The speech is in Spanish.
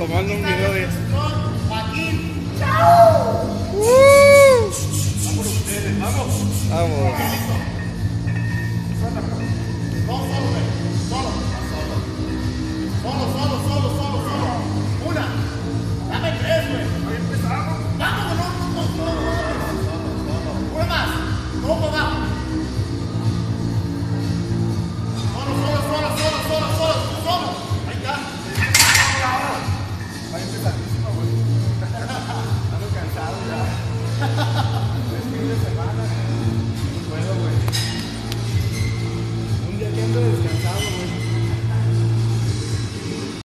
tomando un video de Joaquín. Vamos. Solo, solo, solo, solo, solo. Una. Dame tres, güey. Vamos, no, no, no, no, no. Una más. No, no, fin de semana.